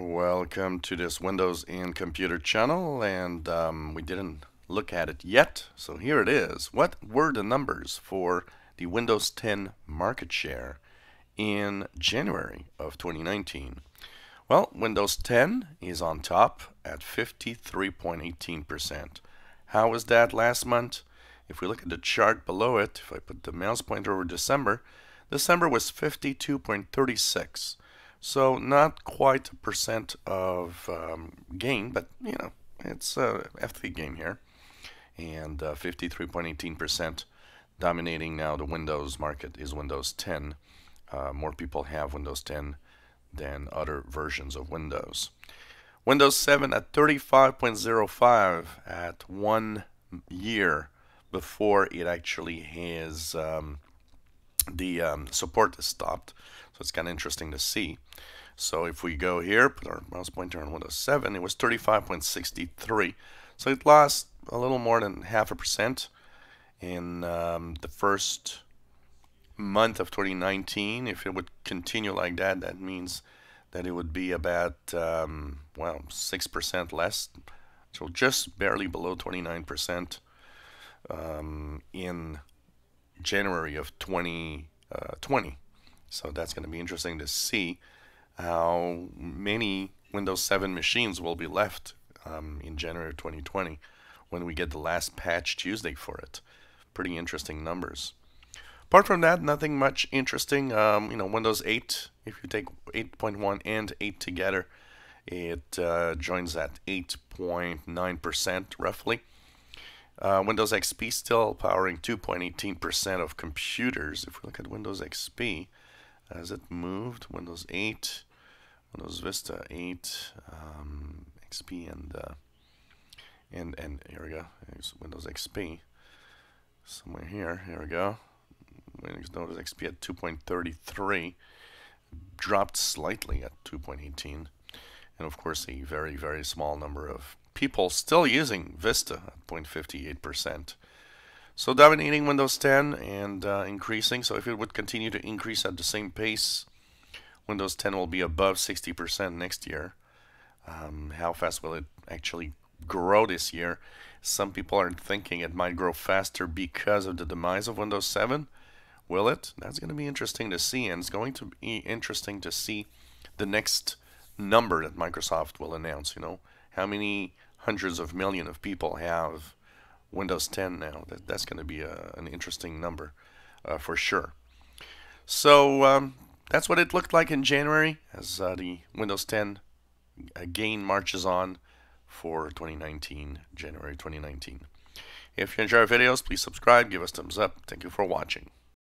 Welcome to this Windows and Computer channel and um, we didn't look at it yet so here it is. What were the numbers for the Windows 10 market share in January of 2019? Well Windows 10 is on top at 53.18%. How was that last month? If we look at the chart below it, if I put the mouse pointer over December, December was 52.36 so not quite a percent of um, gain, but you know, it's a FT gain here. And 53.18% uh, dominating now the Windows market is Windows 10. Uh, more people have Windows 10 than other versions of Windows. Windows 7 at 35.05 at one year before it actually has um, the um, support is stopped. So it's kind of interesting to see. So if we go here, put our mouse pointer on Windows 7, it was 35.63. So it lost a little more than half a percent in um, the first month of 2019. If it would continue like that, that means that it would be about, um, well, 6% less. So just barely below 29% um, in January of 2020. Uh, so that's going to be interesting to see how many Windows 7 machines will be left um, in January 2020 when we get the last patch Tuesday for it. Pretty interesting numbers. Apart from that, nothing much interesting. Um, you know, Windows 8, if you take 8.1 and 8 together, it uh, joins at 8.9% roughly. Uh, Windows XP still powering 2.18% of computers. If we look at Windows XP, has it moved? Windows 8, Windows Vista 8, um, XP, and uh, and and here we go. Here's Windows XP somewhere here. Here we go. Windows XP at 2.33 dropped slightly at 2.18, and of course a very very small number of people still using Vista at 0.58%. So dominating Windows 10 and uh, increasing. So if it would continue to increase at the same pace, Windows 10 will be above 60% next year. Um, how fast will it actually grow this year? Some people are thinking it might grow faster because of the demise of Windows 7. Will it? That's going to be interesting to see, and it's going to be interesting to see the next number that Microsoft will announce. You know, how many hundreds of million of people have Windows 10 now. That, that's going to be a, an interesting number uh, for sure. So um, that's what it looked like in January as uh, the Windows 10 again marches on for 2019, January 2019. If you enjoy our videos, please subscribe, give us thumbs up. Thank you for watching.